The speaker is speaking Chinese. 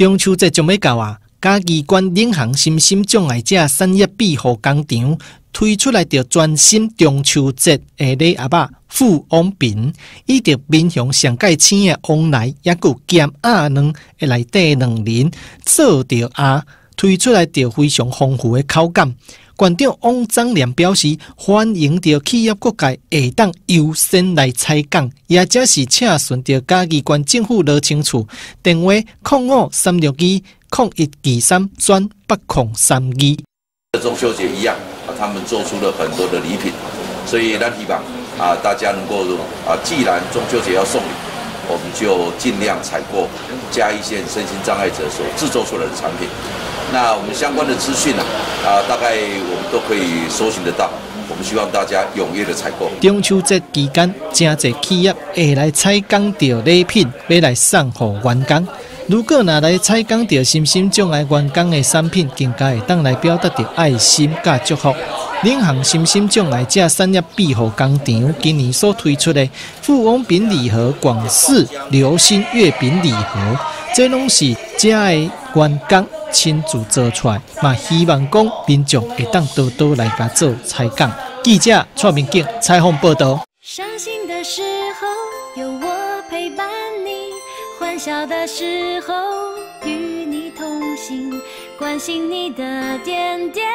中秋节将要到啊！嘉义县领航新心障碍者产业庇护工厂推出来着专心中秋节的礼盒啊，富翁饼，伊着面向上界青的翁来，也有咸鸭卵的内底两仁做着啊，推出来着非常丰富的口感。馆长汪章良表示，欢迎着企业各界下当优先来采购，也正是请顺着嘉义县政府罗清楚电话：零五三六二零一二三转八零三二。中秋节一样，啊，他们做出了很多的礼品，所以咱希望啊，大家能够啊，既然中秋节要送礼，我们就尽量采购嘉义县身心障碍者所制作出来的产品。那我们相关的资讯呢？啊，大概我们都可以搜寻得到。我们希望大家踊跃的采购。中秋节期间，真侪企业会来采购到礼品，要来送给员工。如果拿来采购到心心障碍员工的产品，更加会当来表达着爱心甲祝福。领航心心障碍者产业庇护工厂今年所推出的富翁饼礼盒、广式流心月饼礼盒，这拢是家的员工。亲自做出来，嘛希望讲民众会当多多来家做采访。记者蔡明景采访报道。伤心的时候有我陪伴你，欢笑的时候与你同行，关心你的点点